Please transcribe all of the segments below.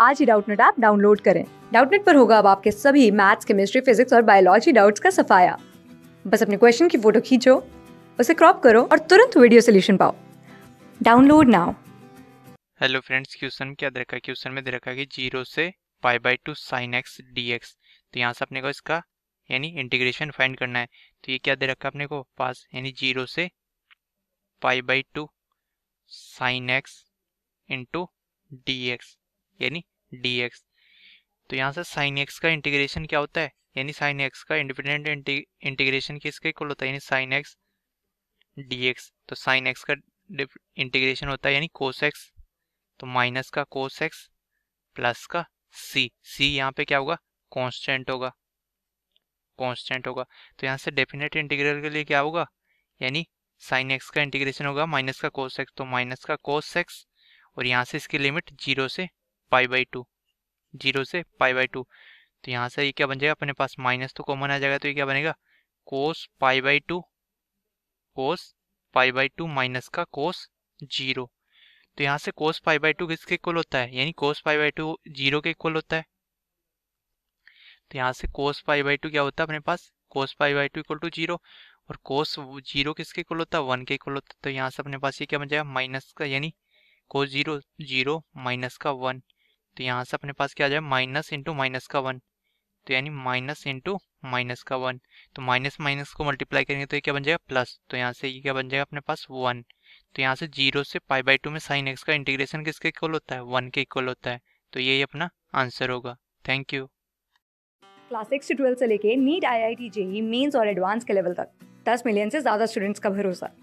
आज ही Doubtnut app download करें। डाउटनेट पर होगा अब आपके सभी मैथ्स, केमिस्ट्री, फिजिक्स और बायोलॉजी डाउट्स का सफाया। बस अपने क्वेश्चन की फ़ोटो खींचो, उसे क्रॉप करो और तुरंत वीडियो सोल्यूशन पाओ। Download now. Hello friends question क्या दे रखा है? क्वेश्चन में दे रखा है कि ज़ीरो से pi by two sine x d x तो यहाँ से अपने को इसका, यानी इंटीग्रेशन फाइंड करना है। तो ये क्या दे रखा है अपने को? पास, यानी ज़ीरो से pi by two sine x into d x यानी डी एक्स तो यहाँ से साइन एक्स का इंटीग्रेशन क्या होता है? यानी साइन एक्स का इंडिपेंडेंट इंटीग्रेशन किसके इक्वल होता है? यानी साइन एक्स डी एक्स तो साइन एक्स का इंटीग्रेशन होता है यानी कोस एक्स तो माइनस का कोस एक्स प्लस का सी सी यहाँ पे क्या होगा? कांस्टेंट होगा। कांस्टेंट होगा। तो यहाँ से डेफिनेट इंटीग्रल के लिए क्या होगा? यानी साइन एक्स का इंटीग्रेशन होगा। माइनस का कोस एक्स तो माइनस का कोस एक्स और यहाँ से इसकी लिमिट ज़ीरो से पाई बाई टू, ज़ीरो से पाई बाई टू। तो यहाँ से ये क्या बन जाएगा? अपने पास माइनस तो कॉमन आ जाएगा तो ये क्या बनेगा? Cos pi by two cos pi by two minus का कोस ज़ीरो। तो यहाँ से कोस पाई बाई टू किसके इक्वल होता है? यानी cos pi by two zero के इक्वल होता है। तो यहाँ से कोस पाई बाई टू क्या होता है अपने पास? Cos pi by two equal to zero. और कोस ज़ीरो किसके इक्वल होता है? वन के इक्वल होता है। तो यहाँ से अपने पास ये क्या बन जाएगा? माइनस का, यानी कोस ज़ीरो ज़ीरो माइनस का वन। तो यहाँ से अपने पास क्या आ जाए? माइनस इंटू माइनस का वन। तो यानी माइनस इंटू माइनस का वन। तो माइनस माइनस को मल्टीप्लाई करेंगे तो ये क्या बन जाएगा? प्लस तो यहाँ से ये क्या बन जाएगा? अपने पास वन। तो यहाँ से ज़ीरो से पाई बाई टू में साइन एक्स का इंटीग्रेशन किसके इक्वल होता है? वन के इक्वल होता है। तो यही अपना आंसर होगा। थैंक यू क्लास सिक्स से ट्वेल्थ से लेके NEET I I T JEE mains और एडवांस के लेवल तक। दस मिलियन से ज़्यादा स्टूडेंट्स का भरोसा।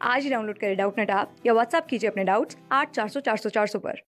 आज ही डाउनलोड करें डाउट नेट ऐप या व्हाट्सअप कीजिए अपने डाउट्स आठ चार सौ चार सौ चार सौ पर।